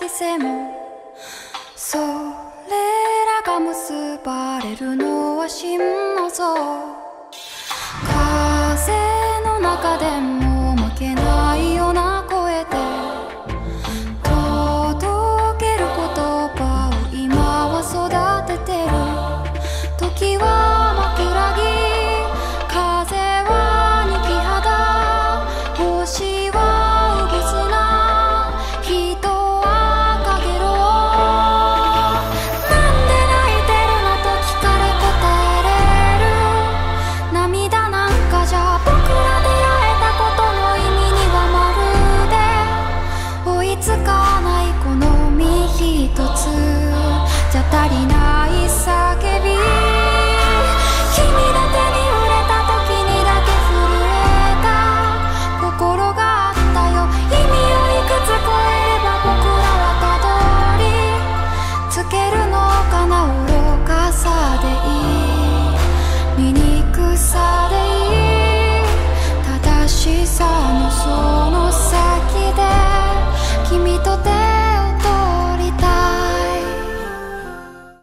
季節も。それらが結ばれるのは真の像。